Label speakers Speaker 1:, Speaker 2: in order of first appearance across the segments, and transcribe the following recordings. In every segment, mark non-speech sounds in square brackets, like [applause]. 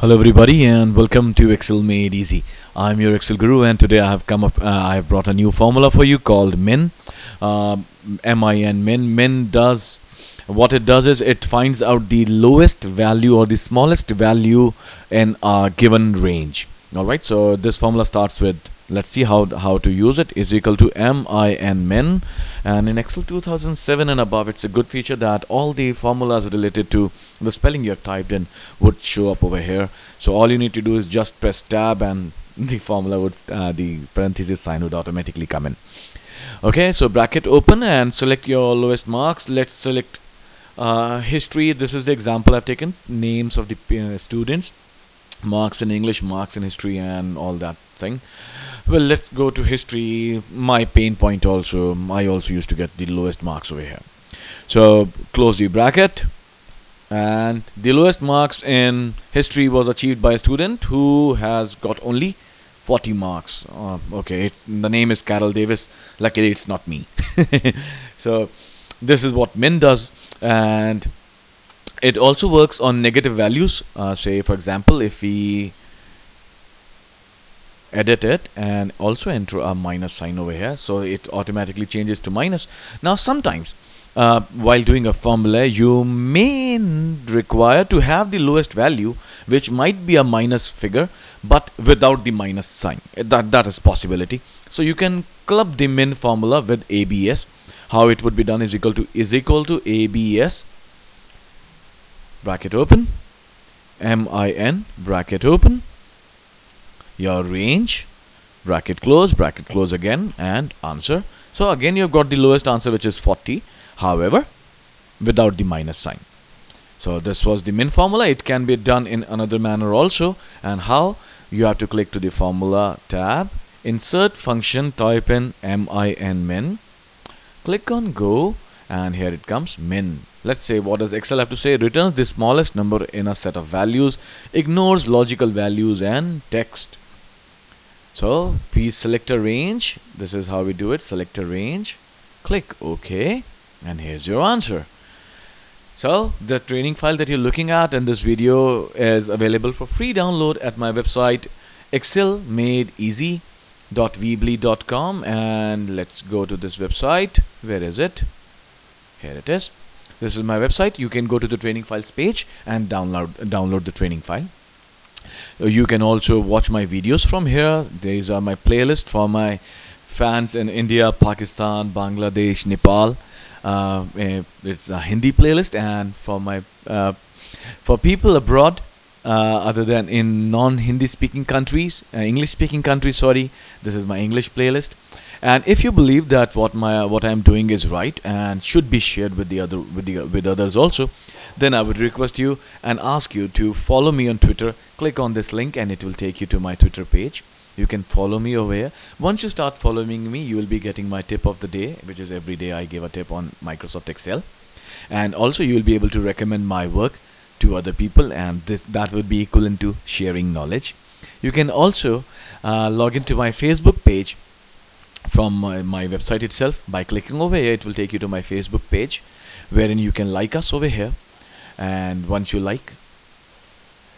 Speaker 1: Hello everybody and welcome to Excel Made Easy. I'm your Excel guru and today I have come up uh, I have brought a new formula for you called min. Uh, min min. Min does what it does is it finds out the lowest value or the smallest value in a given range. Alright so this formula starts with let's see how how to use it. Is equal to min min. And in excel 2007 and above it's a good feature that all the formulas related to the spelling you have typed in would show up over here. So all you need to do is just press tab and [laughs] the formula would uh, the parenthesis sign would automatically come in. Okay so bracket open and select your lowest marks. Let's select uh, history. This is the example I've taken. Names of the uh, students marks in English marks in history and all that thing. Well let's go to history. My pain point also. I also used to get the lowest marks over here. So close the bracket. And the lowest marks in history was achieved by a student who has got only 40 marks. Uh, okay the name is Carol Davis. Luckily it's not me. [laughs] So this is what min does. And it also works on negative values. Uh, say for example if we edit it and also enter a minus sign over here so it automatically changes to minus. Now sometimes uh, while doing a formula you may require to have the lowest value which might be a minus figure but without the minus sign. That that is possibility. So you can club the min formula with abs how it would be done is equal to is equal to abs bracket open min bracket open your range bracket close bracket close again and answer. So again you've got the lowest answer which is 40 however without the minus sign. So this was the min formula. It can be done in another manner also and how? You have to click to the formula tab insert function type in min min click on go and here it comes min. Let's say what does excel have to say? Returns the smallest number in a set of values ignores logical values and text. So please select a range. This is how we do it. Select a range. Click OK. And here's your answer. So the training file that you're looking at in this video is available for free download at my website excelmadeeasy.weebly.com and let's go to this website. Where is it here it is. This is my website. You can go to the training files page and download download the training file. Uh, you can also watch my videos from here. These are my playlist for my fans in India Pakistan Bangladesh Nepal. Uh, eh, it's a Hindi playlist and for my uh, for people abroad uh, other than in non-Hindi speaking countries uh, English speaking countries sorry this is my English playlist and if you believe that what my what I'm doing is right and should be shared with the other with the with others also then I would request you and ask you to follow me on Twitter. Click on this link and it will take you to my Twitter page. You can follow me over here. Once you start following me, you will be getting my tip of the day, which is every day I give a tip on Microsoft Excel. And also you will be able to recommend my work to other people and this that would be equivalent to sharing knowledge. You can also uh, log into my Facebook page from my, my website itself. By clicking over here it will take you to my Facebook page wherein you can like us over here. And once you like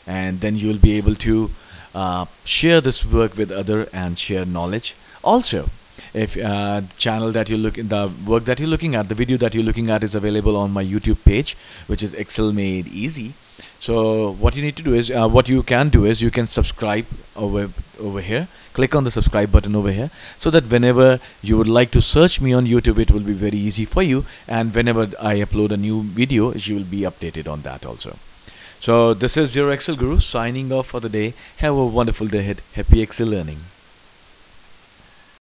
Speaker 1: and then you'll be able to uh, share this work with other and share knowledge. Also if uh, channel that you look the work that you're looking at the video that you're looking at is available on my YouTube page which is Excel made easy so what you need to do is uh, what you can do is you can subscribe over over here. Click on the subscribe button over here so that whenever you would like to search me on YouTube it will be very easy for you. And whenever I upload a new video you will be updated on that also. So this is your Excel Guru signing off for the day. Have a wonderful day ahead. Happy Excel learning